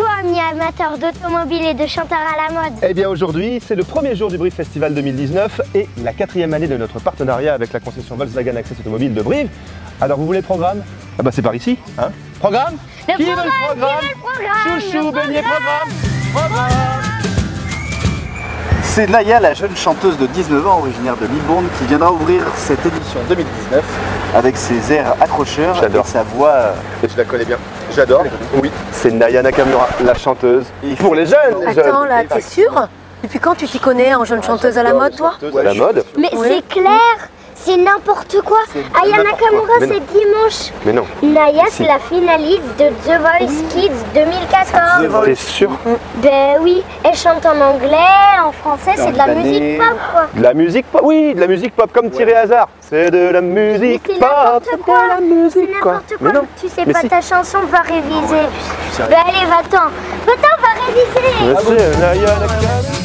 amateurs d'automobile et de chanteurs à la mode. Eh bien aujourd'hui, c'est le premier jour du Brive Festival 2019 et la quatrième année de notre partenariat avec la concession Volkswagen Access Automobile de Brive. Alors vous voulez le programme? Ah bah c'est par ici, hein. Programme? Le Qui veut le programme qui veut le programme? Chouchou, Le beignet, programme. Programme C'est Naya, la jeune chanteuse de 19 ans originaire de Libourne, qui viendra ouvrir cette édition 2019 avec ses airs accrocheurs et sa voix. Et tu la connais bien J'adore. Oui, c'est Naya Nakamura, la chanteuse. Pour les jeunes, les jeunes. Attends là, t'es sûr Depuis quand tu t'y connais en jeune chanteuse à la mode, toi À la mode Mais Oui. c'est clair c'est n'importe quoi. Aya n'importe Nakamura, c'est dimanche. Mais non. Naya, c'est la finaliste de The Voice Kids 2014. T'es sûr Ben oui, elle chante en anglais, en français, c'est de la musique pop quoi. De la musique pop Oui, de la musique pop comme Thierry Hazard. C'est de la musique Mais c'est pop. n'importe quoi. la musique quoi. n'importe Mais quoi. non. Tu sais Mais pas si. ta chanson, va réviser. sais Ben allez, va-t'en. Va-t'en, va réviser. Mais c'est Naya Nakamura.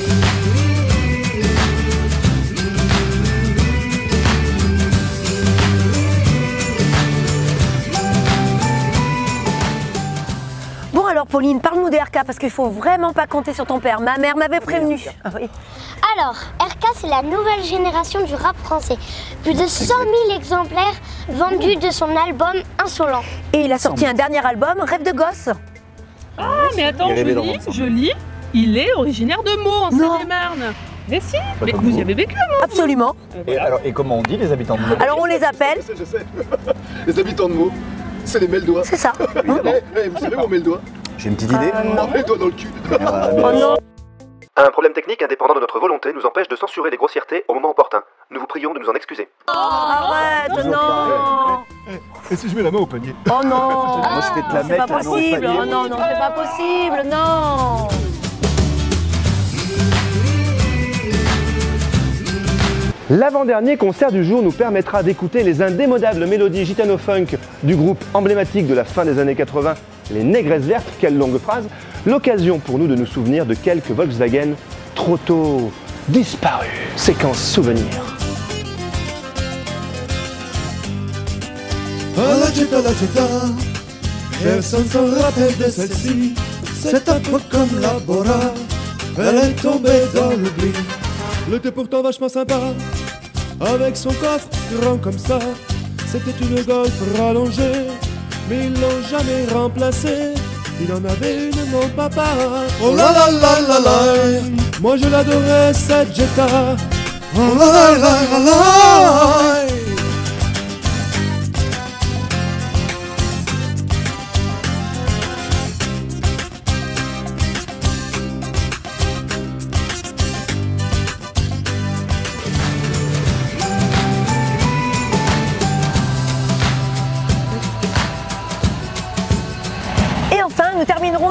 Alors Pauline, parle-nous des RK parce qu'il faut vraiment pas compter sur ton père. Ma mère m'avait prévenu. Ah oui. Alors, RK, c'est la nouvelle génération du rap français. Plus de 100 000 exemplaires vendus de son album Insolent. Et il a sorti un dernier album, Rêve de gosse. Ah, mais attends, Il je lis, je il est originaire de Meaux, en. Seine-et-Marne. Mais si, mais vous vous. y avez vécu, moi. Absolument. Et, alors, et comment on dit les habitants de Meaux? Alors on les appelle, Je sais. Les habitants de Meaux, c'est les mêle-doigts. c'est ça. Eh, vous savez où on met le doigt? J'ai une petite idée. On met le doigt dans le cul. Mais- Oh non. Un problème technique indépendant de notre volonté nous empêche de censurer les grossièretés au moment opportun. Nous vous prions de nous en excuser. Arrête, non. Et si je mets la main au panier Oh non. Moi, je vais te la C'est mettre, pas possible. panier. Oh non, non, c'est pas possible, non. L'avant-dernier concert du jour nous permettra d'écouter les indémodables mélodies gitano-funk du groupe emblématique de la fin des années 80, les Négresses Vertes, quelle longue phrase, l'occasion pour nous de nous souvenir de quelques Volkswagen trop tôt disparus. Séquence souvenir. Personne se rappelle de celle-ci. C'est un peu comme la Bora, elle est tombée dans l'oubli. Était pourtant vachement sympa, avec son coffre grand comme ça. C'était une Golf rallongée, mais ils l'ont jamais remplacée. Il en avait une, mon papa. Oh la la la la la, moi je l'adorais cette Jetta. Oh la la la la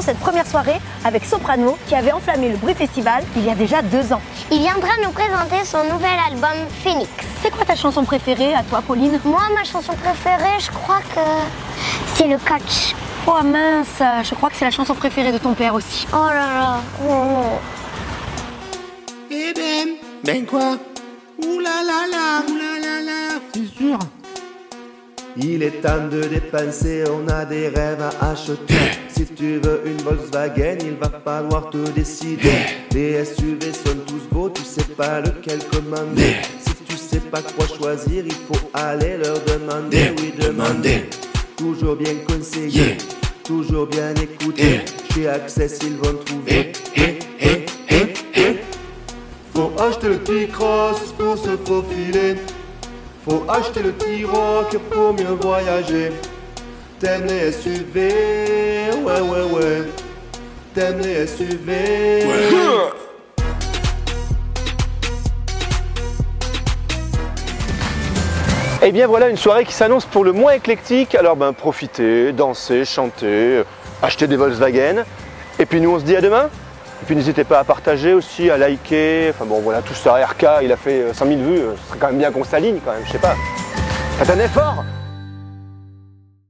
cette première soirée avec Soprano qui avait enflammé le Bruit Festival il y a déjà deux ans. Il viendra nous présenter son nouvel album Phoenix. C'est quoi ta chanson préférée à toi, Pauline? Moi, ma chanson préférée, je crois que c'est le catch. Oh mince, je crois que c'est la chanson préférée de ton père aussi. Oh là là. Oh. Eh ben, ben quoi? Ouh là là là, ouh là là là C'est sûr Il est temps de dépenser, on a des rêves à acheter. Si tu veux une Volkswagen, il va falloir te décider. Les SUV sont tous beaux, tu sais pas lequel commander. Si tu sais pas quoi choisir, il faut aller leur demander. Oui, demander. Toujours bien conseiller, toujours bien écouter. Chez Access, ils vont trouver. Faut acheter le petit cross pour se faufiler. Faut acheter le T-Rock pour mieux voyager. T'aimes les SUV, ouais, ouais, ouais. T'aimes les SUV. Et Eh bien voilà une soirée qui s'annonce pour le moins éclectique. Alors ben profitez, dansez, chantez, achetez des Volkswagen. Et puis nous on se dit à demain. Et puis n'hésitez pas à partager aussi, à liker. Enfin bon voilà tout ça. RK il a fait euh, 100 000 vues. Ce serait quand même bien qu'on s'aligne quand même, je sais pas. Faites un effort